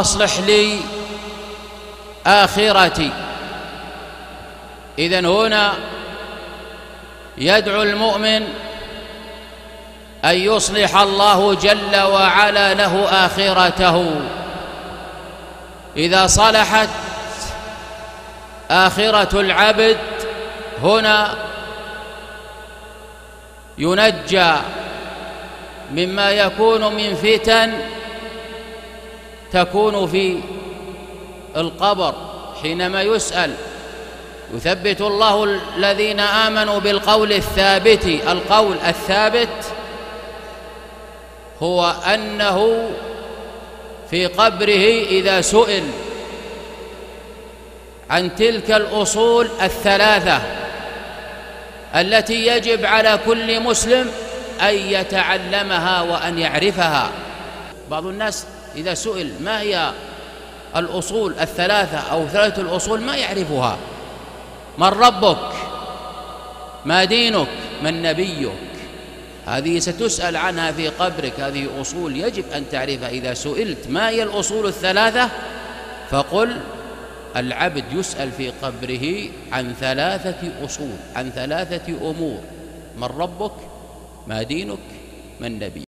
أصلح لي آخرتي. إذن هنا يدعو المؤمن أن يصلح الله جل وعلا له آخرته. إذا صلحت آخرة العبد هنا ينجى مما يكون من فتن تكون في القبر حينما يسأل. يثبت الله الذين آمنوا بالقول الثابت. القول الثابت هو أنه في قبره إذا سئل عن تلك الأصول الثلاثة التي يجب على كل مسلم أن يتعلمها وأن يعرفها. بعض الناس إذا سئل ما هي الأصول الثلاثة أو ثلاثة الأصول ما يعرفها. من ربك؟ ما دينك؟ من نبيك؟ هذه ستسأل عنها في قبرك. هذه أصول يجب أن تعرفها. إذا سئلت ما هي الأصول الثلاثة؟ فقل العبد يسأل في قبره عن ثلاثة أصول عن ثلاثة أمور. من ربك؟ ما دينك؟ من نبيك.